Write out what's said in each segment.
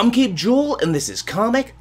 I'm Caped Joel, and this is Comic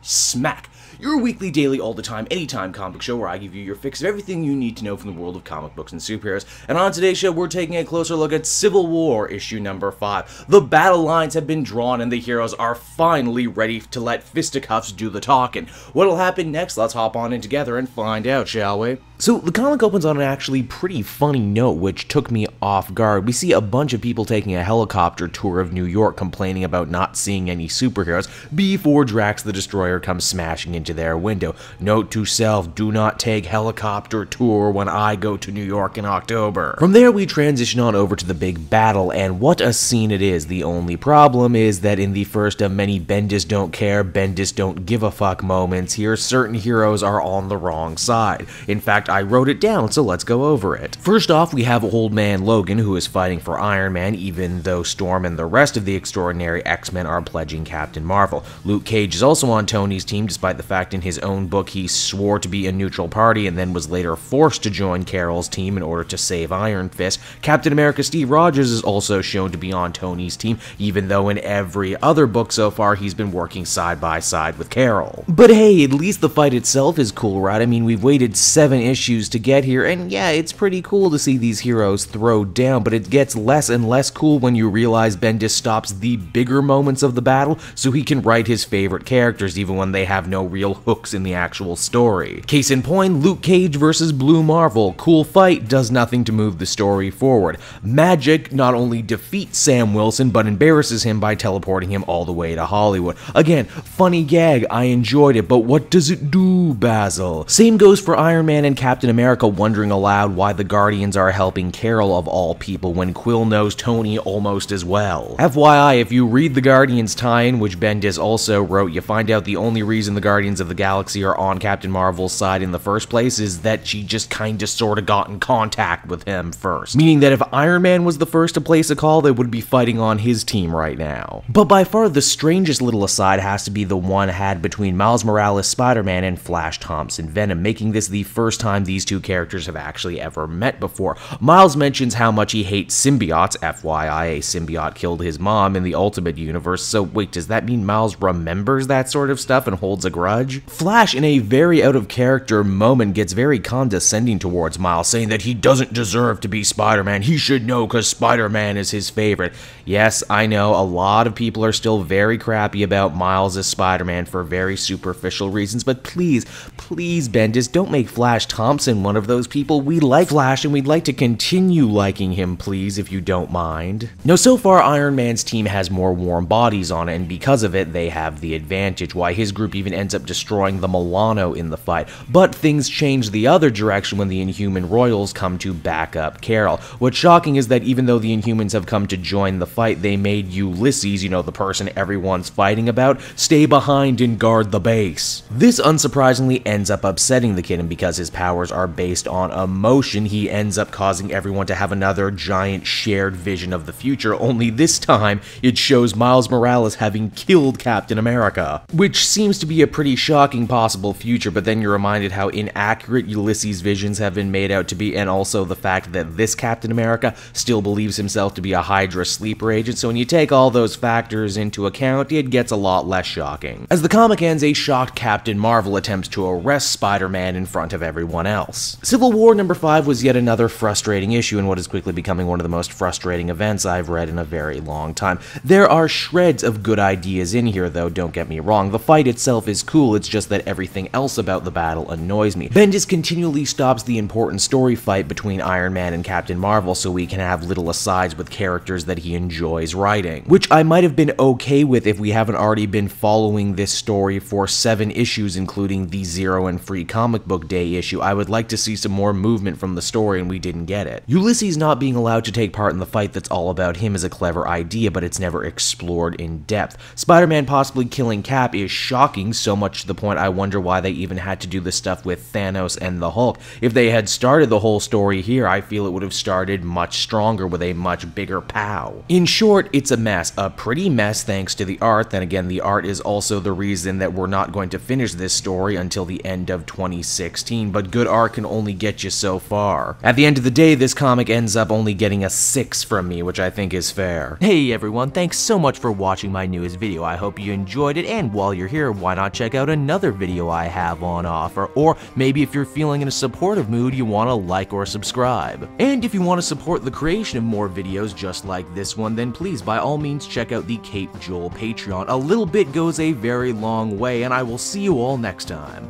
Smack, your weekly, daily, all the time, anytime comic show where I give you your fix of everything you need to know from the world of comic books and superheroes. And on today's show, we're taking a closer look at Civil War issue number 5. The battle lines have been drawn, and the heroes are finally ready to let fisticuffs do the talking. What'll happen next? Let's hop on in together and find out, shall we? So, the comic opens on an actually pretty funny note, which took me off guard. We see a bunch of people taking a helicopter tour of New York complaining about not seeing any superheroes before Drax the Destroyer comes smashing into their window. Note to self do not take helicopter tour when I go to New York in October. From there, we transition on over to the big battle, and what a scene it is. The only problem is that in the first of many Bendis don't care, Bendis don't give a fuck moments here, certain heroes are on the wrong side. In fact, I wrote it down, so let's go over it. First off, we have Old Man Logan, who is fighting for Iron Man, even though Storm and the rest of the extraordinary X-Men are pledging Captain Marvel. Luke Cage is also on Tony's team, despite the fact in his own book he swore to be a neutral party and then was later forced to join Carol's team in order to save Iron Fist. Captain America Steve Rogers is also shown to be on Tony's team, even though in every other book so far he's been working side by side with Carol. But hey, at least the fight itself is cool, right? I mean, we've waited seven issues to get here, and yeah, it's pretty cool to see these heroes throw down, but it gets less and less cool when you realize Bendis stops the bigger moments of the battle so he can write his favorite characters even when they have no real hooks in the actual story. Case in point, Luke Cage versus Blue Marvel. Cool fight does nothing to move the story forward. Magik not only defeats Sam Wilson, but embarrasses him by teleporting him all the way to Hollywood. Again, funny gag, I enjoyed it, but what does it do, Basil? Same goes for Iron Man and Captain Captain America wondering aloud why the Guardians are helping Carol of all people when Quill knows Tony almost as well. FYI, if you read the Guardians tie-in, which Bendis also wrote, you find out the only reason the Guardians of the Galaxy are on Captain Marvel's side in the first place is that she just kinda sorta got in contact with him first. Meaning that if Iron Man was the first to place a call, they would be fighting on his team right now. But by far the strangest little aside has to be the one had between Miles Morales Spider-Man and Flash Thompson Venom, making this the first time these two characters have actually ever met before. Miles mentions how much he hates symbiotes, FYI, a symbiote killed his mom in the Ultimate Universe, so wait, does that mean Miles remembers that sort of stuff and holds a grudge? Flash, in a very out of character moment, gets very condescending towards Miles, saying that he doesn't deserve to be Spider-Man, he should know because Spider-Man is his favorite. Yes, I know, a lot of people are still very crappy about Miles as Spider-Man for very superficial reasons, but please, please, Bendis, don't make Flash Thompson one of those people. We like Flash and we'd like to continue liking him, please, if you don't mind. Now, so far, Iron Man's team has more warm bodies on it, and because of it, they have the advantage, why his group even ends up destroying the Milano in the fight. But things change the other direction when the Inhuman Royals come to back up Carol. What's shocking is that even though the Inhumans have come to join the fight, they made Ulysses, you know, the person everyone's fighting about, stay behind and guard the base. This unsurprisingly ends up upsetting the kid, and because his powers are based on emotion, he ends up causing everyone to have another giant shared vision of the future, only this time it shows Miles Morales having killed Captain America. Which seems to be a pretty shocking possible future, but then you're reminded how inaccurate Ulysses' visions have been made out to be, and also the fact that this Captain America still believes himself to be a Hydra sleeper agent, so when you take all those factors into account, it gets a lot less shocking. As the comic ends, a shocked Captain Marvel attempts to arrest Spider-Man in front of everyone else. Civil War number 5 was yet another frustrating issue in what is quickly becoming one of the most frustrating events I've read in a very long time. There are shreds of good ideas in here though, don't get me wrong. The fight itself is cool, it's just that everything else about the battle annoys me. Bendis continually stops the important story fight between Iron Man and Captain Marvel so we can have little asides with characters that he enjoys writing. Which I might have been okay with if we haven't already been following this story for seven issues including the Zero and Free Comic Book Day issue. I would like to see some more movement from the story and we didn't get it. Ulysses not being allowed to take part in the fight that's all about him is a clever idea, but it's never explored in depth. Spider-Man possibly killing Cap is shocking, so much much to the point I wonder why they even had to do the stuff with Thanos and the Hulk. If they had started the whole story here, I feel it would have started much stronger with a much bigger pow. In short, it's a mess. A pretty mess thanks to the art. Then again, the art is also the reason that we're not going to finish this story until the end of 2016, but good art can only get you so far. At the end of the day, this comic ends up only getting a 6 from me, which I think is fair. Hey everyone, thanks so much for watching my newest video. I hope you enjoyed it, and while you're here, why not check out another video I have on offer, or maybe if you're feeling in a supportive mood, you want to like or subscribe. And if you want to support the creation of more videos just like this one, then please by all means check out the Caped Joel Patreon. A little bit goes a very long way, and I will see you all next time.